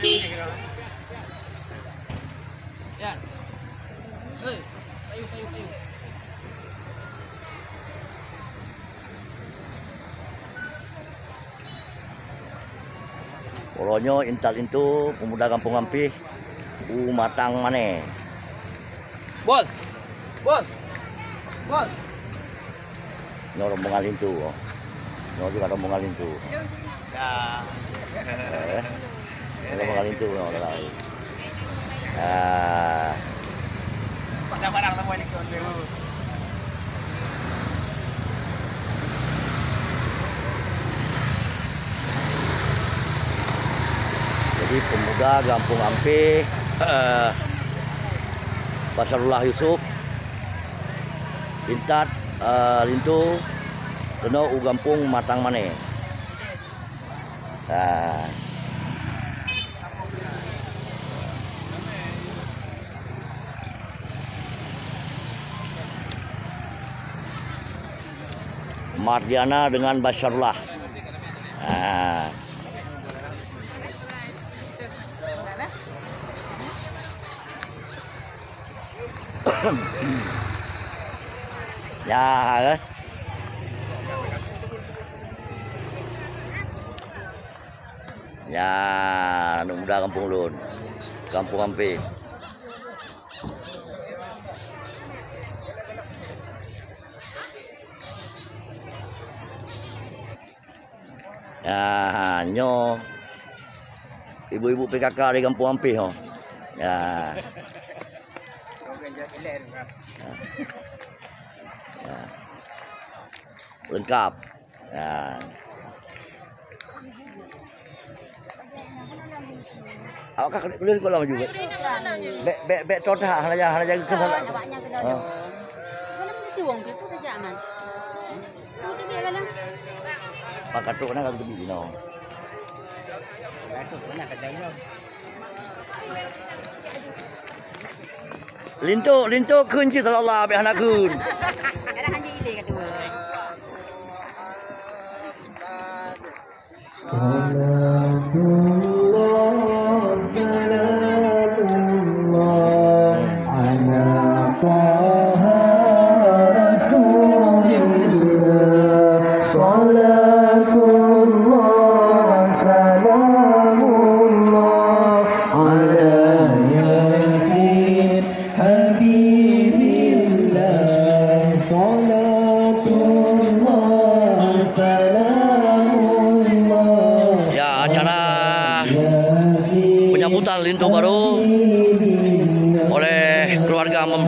Yan. Hey, tayo, tayo, tayo. Polonyo intal itu pemuda kampung Ampi umatang mana Bol. Bol. Bol. no rombongan itu oh. no juga rombongan itu Ya. eh rombongan itu no lain. Ah. Pada barang semua ini kau dulu. jadi pemuda kampung Ampi eh, Basarullah Yusuf Intat eh, Lintu Kena u kampung Matang Mane. Ah Mardiana dengan Basarullah. Ah. ya, kan? Ya, anak muda kampung Lun. Kampung Ampi. ah, nyo ibu-ibu PKK di Kampung Ampih ho. Ya. ya. Lengkap. Ya. Awak kak kulit kau lama juga. Bek bek bek tota hana jaga hana jaga kesana. Kalau kita tuang kita jaman. Kita biar kalau Pak katuk nak kami bina. Lintuk, lintuk kunci telah Allah bagi anak kun. Ada kata. Oh.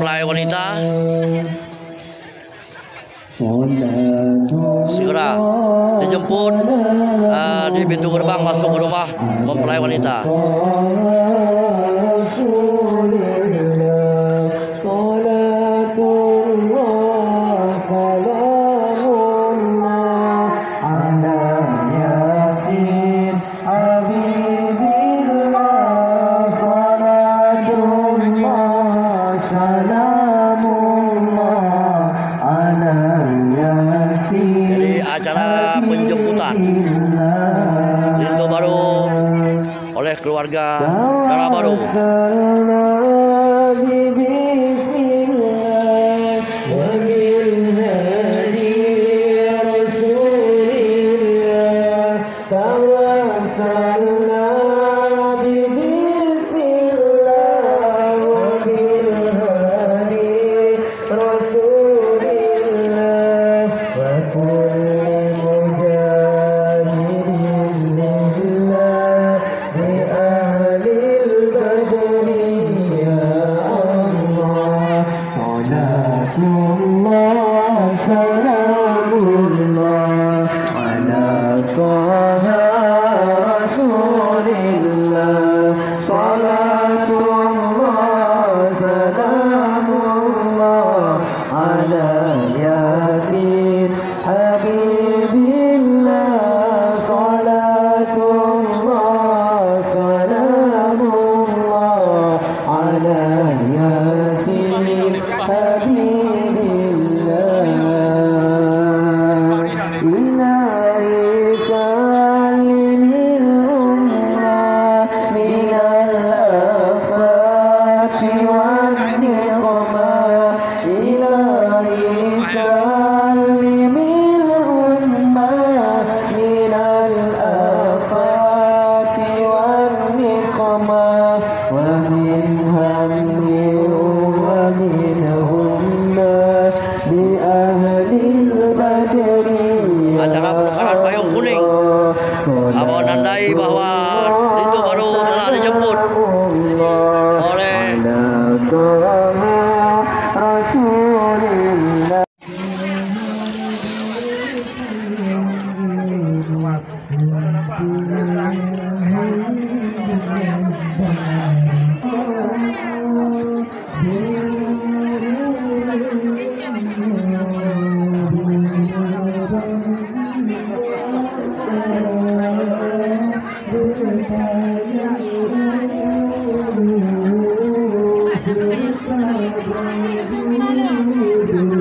Mempelai wanita segera dijemput uh, di pintu gerbang masuk ke rumah mempelai wanita. Jadi acara penjemputan lintu baru oleh keluarga Dara Baru.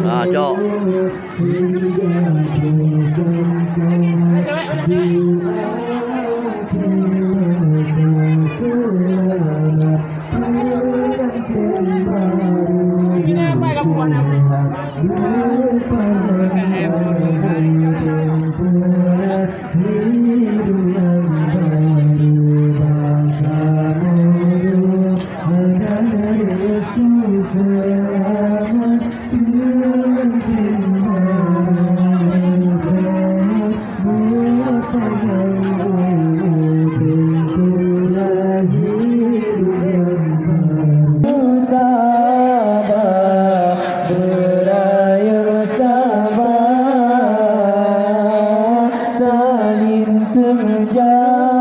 Ah, Cok. جاء